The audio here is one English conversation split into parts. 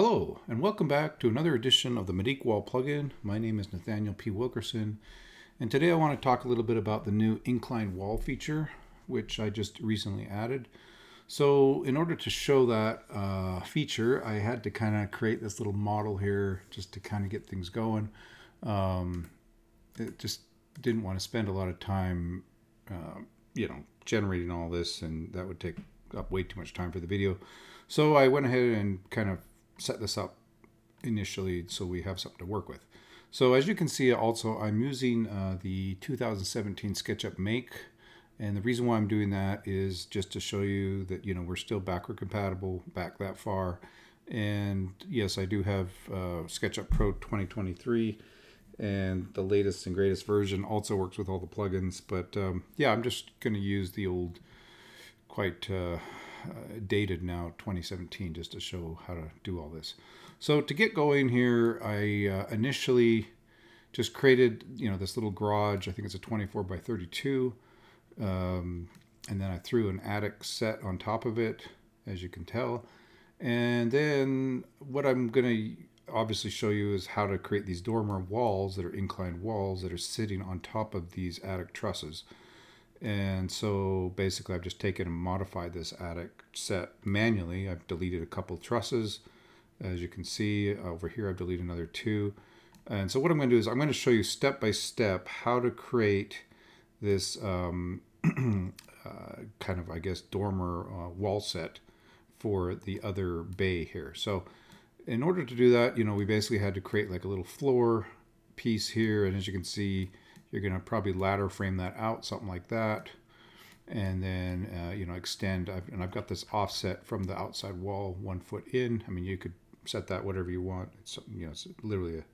Hello, and welcome back to another edition of the Medeek Wall plugin. My name is Nathaniel P. Wilkerson, and today I want to talk a little bit about the new inclined wall feature, which I just recently added. So in order to show that uh, feature, I had to kind of create this little model here just to kind of get things going. Um, it just didn't want to spend a lot of time, uh, you know, generating all this, and that would take up way too much time for the video. So I went ahead and kind of set this up initially so we have something to work with. So as you can see also I'm using uh, the 2017 SketchUp Make. And the reason why I'm doing that is just to show you that you know we're still backward compatible back that far. And yes I do have uh, SketchUp Pro 2023 and the latest and greatest version also works with all the plugins. But um, yeah I'm just going to use the old quite uh, dated now 2017 just to show how to do all this. So to get going here, I uh, initially just created, you know, this little garage. I think it's a 24 by 32. Um, and then I threw an attic set on top of it, as you can tell. And then what I'm going to obviously show you is how to create these dormer walls that are inclined walls that are sitting on top of these attic trusses. And so basically I've just taken and modified this attic set manually. I've deleted a couple trusses. As you can see over here, I've deleted another two. And so what I'm going to do is I'm going to show you step by step how to create this um, uh, kind of, I guess, dormer uh, wall set for the other bay here. So in order to do that, you know, we basically had to create like a little floor piece here. And as you can see, you're going to probably ladder frame that out, something like that. And then, uh, you know, extend. I've, and I've got this offset from the outside wall one foot in. I mean, you could set that whatever you want. It's, you know, it's literally a,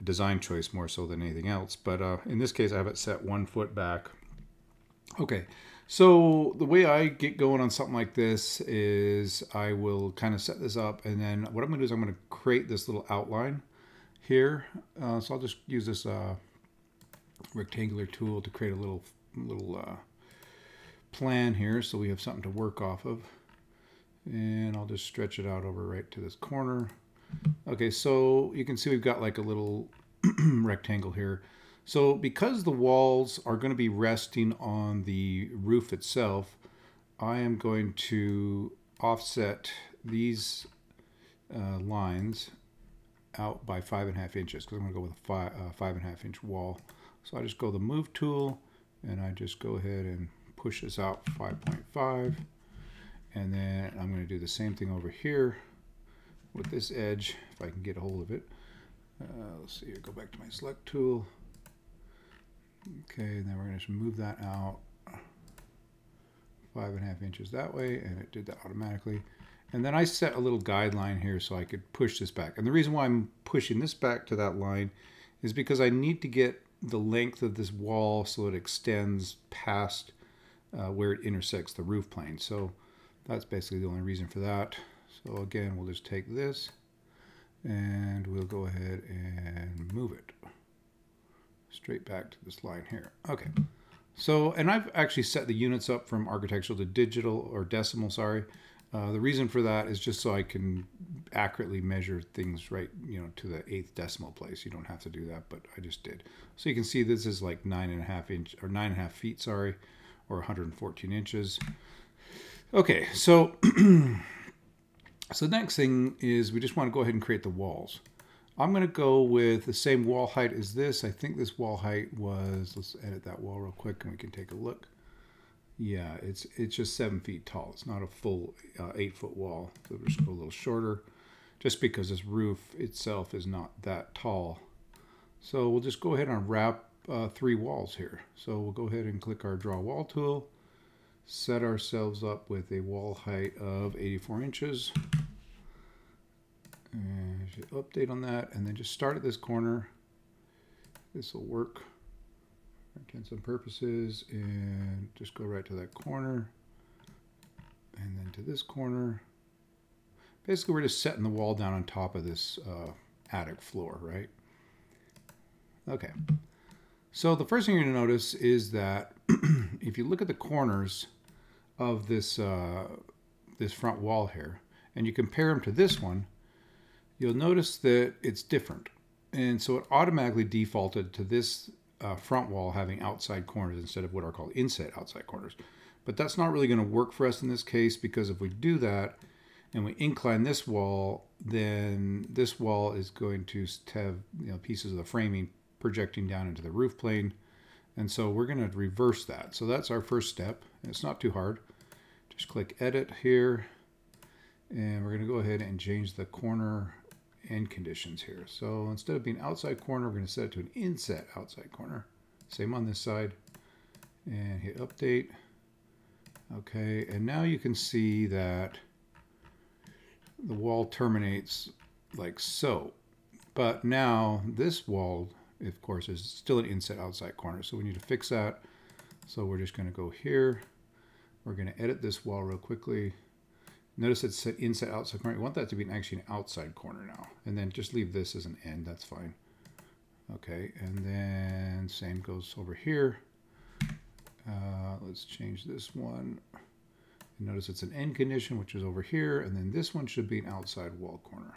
a design choice more so than anything else. But uh, in this case, I have it set one foot back. Okay, so the way I get going on something like this is I will kind of set this up and then what I'm going to do is I'm going to create this little outline here. Uh, so I'll just use this uh, rectangular tool to create a little little uh, plan here so we have something to work off of. And I'll just stretch it out over right to this corner. Okay so you can see we've got like a little rectangle here. So because the walls are going to be resting on the roof itself I am going to offset these uh, lines out by five and a half inches because I'm going to go with a five, uh, five and a half inch wall so I just go the move tool and I just go ahead and push this out 5.5 and then I'm going to do the same thing over here with this edge if I can get a hold of it. Uh, let's see here, go back to my select tool. Okay, and then we're going to move that out five and a half inches that way and it did that automatically. And then I set a little guideline here so I could push this back. And the reason why I'm pushing this back to that line is because I need to get the length of this wall so it extends past uh, where it intersects the roof plane. So that's basically the only reason for that. So again, we'll just take this and we'll go ahead and move it straight back to this line here. Okay. So, and I've actually set the units up from architectural to digital or decimal, sorry. Uh, the reason for that is just so I can accurately measure things right, you know, to the eighth decimal place. You don't have to do that, but I just did. So you can see this is like nine and a half inch or nine and a half feet, sorry, or 114 inches. Okay, so so the next thing is we just want to go ahead and create the walls. I'm going to go with the same wall height as this. I think this wall height was, let's edit that wall real quick and we can take a look. Yeah, it's it's just seven feet tall. It's not a full uh, eight foot wall. So we'll just go a little shorter, just because this roof itself is not that tall. So we'll just go ahead and wrap uh, three walls here. So we'll go ahead and click our draw wall tool, set ourselves up with a wall height of 84 inches. And update on that, and then just start at this corner. This will work intents and purposes and just go right to that corner and then to this corner. Basically, we're just setting the wall down on top of this uh, attic floor, right? Okay. So the first thing you're going to notice is that if you look at the corners of this uh, this front wall here, and you compare them to this one, you'll notice that it's different. And so it automatically defaulted to this uh, front wall having outside corners instead of what are called inset outside corners. But that's not really going to work for us in this case because if we do that and we incline this wall, then this wall is going to have you know, pieces of the framing projecting down into the roof plane. And so we're going to reverse that. So that's our first step. It's not too hard. Just click edit here. And we're going to go ahead and change the corner end conditions here. So instead of being outside corner, we're going to set it to an inset outside corner. Same on this side. And hit update. Okay, and now you can see that the wall terminates like so. But now this wall, of course, is still an inset outside corner. So we need to fix that. So we're just going to go here. We're going to edit this wall real quickly. Notice it's set inside outside corner. We want that to be actually an outside corner now. And then just leave this as an end. That's fine. Okay, and then same goes over here. Uh, let's change this one. And notice it's an end condition, which is over here. And then this one should be an outside wall corner.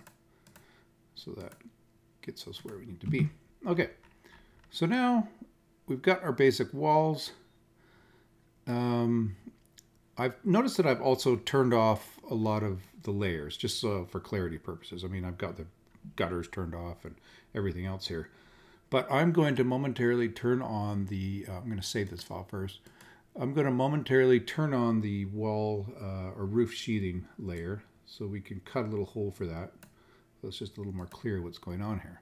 So that gets us where we need to be. Okay, so now we've got our basic walls. Um, I've noticed that I've also turned off a lot of the layers just uh, for clarity purposes. I mean, I've got the gutters turned off and everything else here. But I'm going to momentarily turn on the, uh, I'm going to save this file first. I'm going to momentarily turn on the wall uh, or roof sheathing layer so we can cut a little hole for that. So it's just a little more clear what's going on here.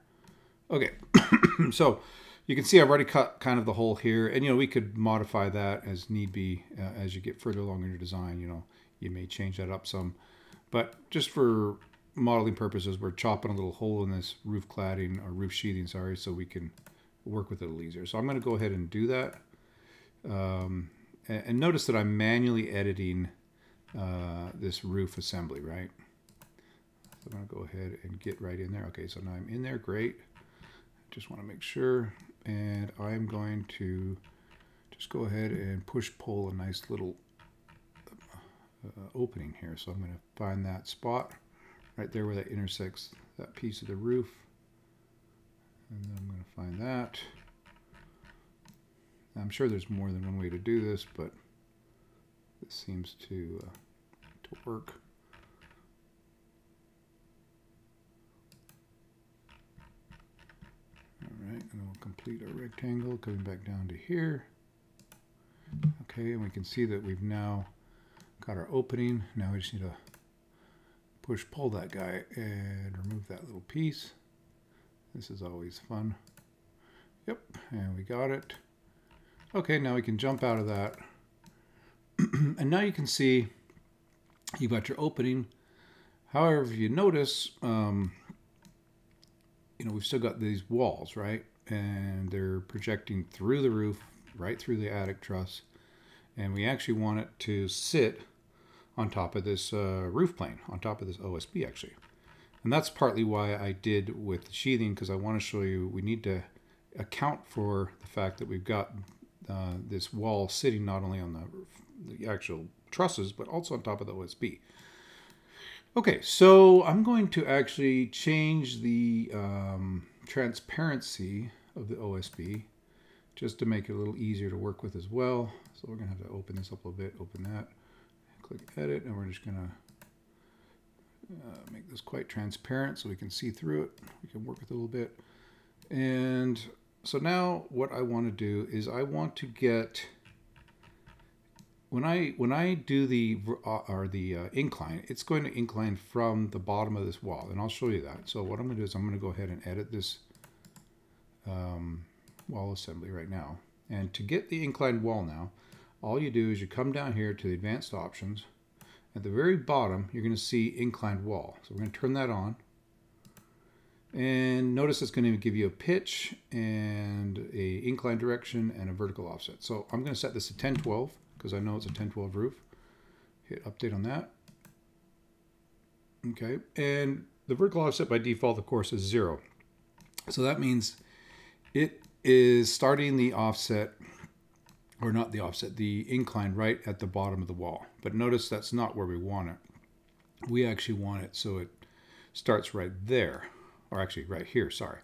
Okay, so you can see I've already cut kind of the hole here, and you know we could modify that as need be uh, as you get further along in your design. You know you may change that up some, but just for modeling purposes, we're chopping a little hole in this roof cladding or roof sheathing, sorry, so we can work with it a little easier. So I'm going to go ahead and do that. Um, and, and, notice that I'm manually editing uh, this roof assembly, right? So I'm going to go ahead and get right in there. Okay, so now I'm in there. Great. Just want to make sure and I'm going to just go ahead and push pull a nice little uh, opening here. So I'm going to find that spot right there where that intersects that piece of the roof. And then I'm going to find that. I'm sure there's more than one way to do this, but this seems to, uh, to work. Complete our rectangle, coming back down to here. Okay, and we can see that we've now got our opening. Now we just need to push pull that guy and remove that little piece. This is always fun. Yep, and we got it. Okay, now we can jump out of that. and now you can see you've got your opening. However, if you notice, um, know, we've still got these walls, right? and they're projecting through the roof, right through the attic truss. And we actually want it to sit on top of this uh, roof plane, on top of this OSB actually. And that's partly why I did with the sheathing, because I want to show you we need to account for the fact that we've got uh, this wall sitting not only on the, the actual trusses, but also on top of the OSB. Okay, so I'm going to actually change the um, transparency of the OSB just to make it a little easier to work with as well. So we're going to have to open this up a little bit, open that, click edit, and we're just going to uh, make this quite transparent so we can see through it. We can work with it a little bit. And so now what I want to do is I want to get when I when I do the uh, or the uh, incline, it's going to incline from the bottom of this wall, and I'll show you that. So what I'm going to do is I'm going to go ahead and edit this um, wall assembly right now. And to get the inclined wall now, all you do is you come down here to the advanced options. At the very bottom, you're going to see inclined wall. So we're going to turn that on. And notice it's going to give you a pitch and a incline direction and a vertical offset. So I'm going to set this to 1012 because I know it's a 1012 roof. Hit update on that. Okay, and the vertical offset by default, of course, is zero. So that means it is starting the offset, or not the offset, the incline right at the bottom of the wall. But notice that's not where we want it. We actually want it so it starts right there, or actually right here, sorry.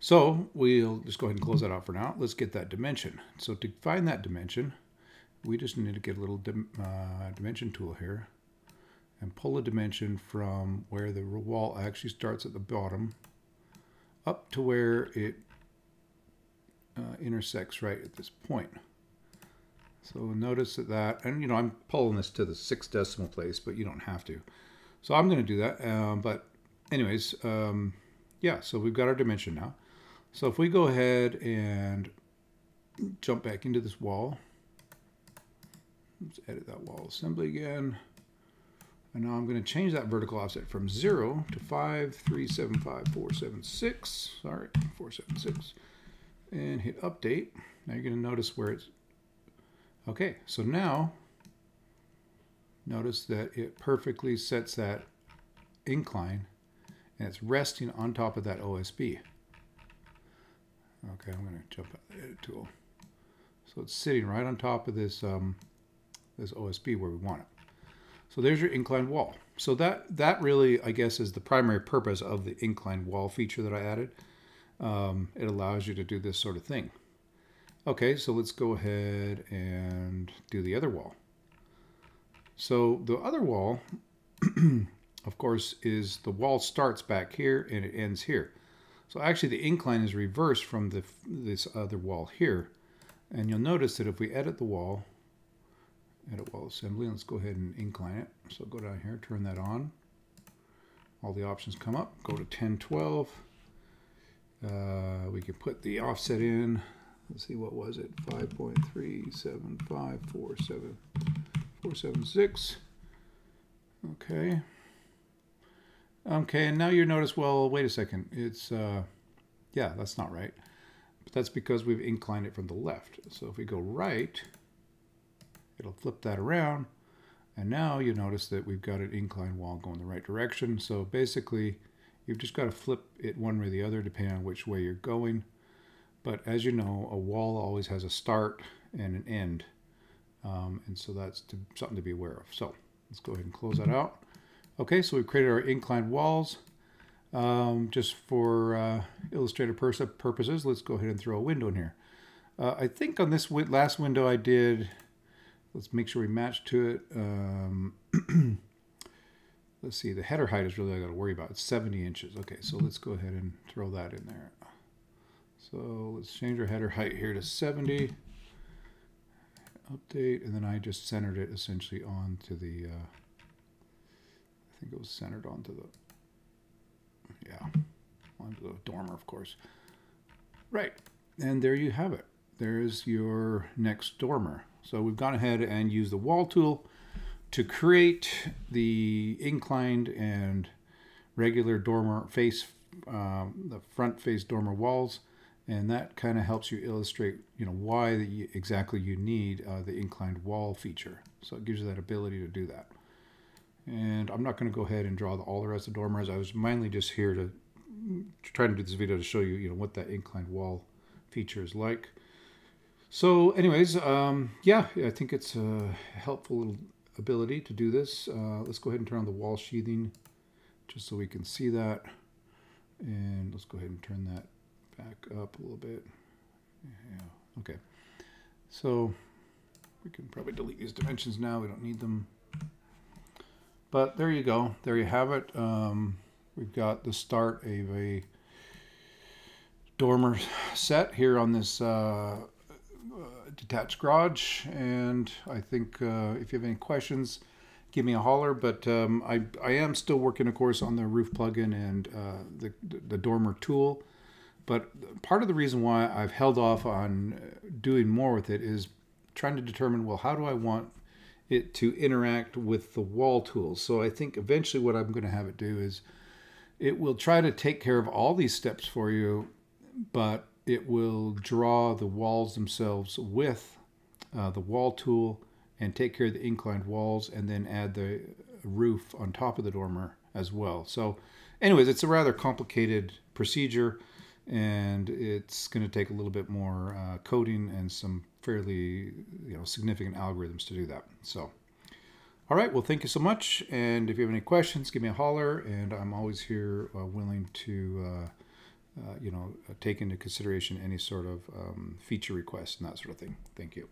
So we'll just go ahead and close that out for now. Let's get that dimension. So to find that dimension, we just need to get a little dim, uh, dimension tool here and pull a dimension from where the wall actually starts at the bottom up to where it uh, intersects right at this point. So notice that that, and you know, I'm pulling this to the six decimal place, but you don't have to. So I'm going to do that. Um, but anyways, um, yeah, so we've got our dimension now. So if we go ahead and jump back into this wall, let's edit that wall assembly again. And now I'm going to change that vertical offset from 0 to 5, 3, 7, 5, 4, 7, 6. Sorry, 4, 7, 6. And hit update. Now you're going to notice where it's Okay, so now notice that it perfectly sets that incline and it's resting on top of that OSB. Okay, I'm going to jump out of the edit tool. So it's sitting right on top of this um, this OSB where we want it. So there's your inclined wall. So that that really, I guess, is the primary purpose of the inclined wall feature that I added. Um, it allows you to do this sort of thing. Okay, so let's go ahead and do the other wall. So the other wall, of course, is the wall starts back here and it ends here. So actually the incline is reversed from the, this other wall here. And you'll notice that if we edit the wall, edit wall assembly, let's go ahead and incline it. So go down here, turn that on. All the options come up, go to 1012. Uh, we can put the offset in let's see, what was it? 5.37547, Okay. Okay, and now you notice, well, wait a second. It's, uh, yeah, that's not right. But that's because we've inclined it from the left. So if we go right, it'll flip that around. And now you notice that we've got an inclined wall going the right direction. So basically, you've just got to flip it one way or the other depending on which way you're going. But as you know, a wall always has a start and an end. Um, and so that's to, something to be aware of. So let's go ahead and close that out. Okay, so we've created our inclined walls. Um, just for uh, illustrative purposes, let's go ahead and throw a window in here. Uh, I think on this last window I did, let's make sure we match to it. Um, let's see, the header height is really I got to worry about. It's 70 inches. Okay, so let's go ahead and throw that in there. So let's change our header height here to 70. Update, and then I just centered it essentially onto the, uh, I think it was centered onto the, yeah, onto the dormer, of course. Right, and there you have it. There's your next dormer. So we've gone ahead and used the wall tool to create the inclined and regular dormer face, um, the front face dormer walls. And that kind of helps you illustrate you know why you, exactly you need uh, the inclined wall feature. So it gives you that ability to do that. And I'm not going to go ahead and draw the, all the rest of the dormers. I was mainly just here to, to try to do this video to show you you know what that inclined wall feature is like so anyways um, yeah I think it's a helpful little ability to do this uh, let's go ahead and turn on the wall sheathing just so we can see that and let's go ahead and turn that back up a little bit. Yeah, okay. So we can probably delete these dimensions now. We don't need them. But there you go. There you have it. Um, we've got the start of a dormer set here on this uh, detached garage. And I think uh, if you have any questions, give me a holler. But um, I, I am still working, of course, on the roof plugin and uh, the, the dormer tool. But part of the reason why I've held off on doing more with it is trying to determine well, how do I want it to interact with the wall tools? So I think eventually what I'm going to have it do is it will try to take care of all these steps for you, but it will draw the walls themselves with uh, the wall tool and take care of the inclined walls and then add the roof on top of the dormer as well. So anyways, it's a rather complicated procedure and it's going to take a little bit more uh, coding and some fairly you know significant algorithms to do that. So, All right, well, thank you so much. And if you have any questions, give me a holler, and I'm always here uh, willing to, uh, you know, take into consideration any sort of um, feature requests and that sort of thing. Thank you.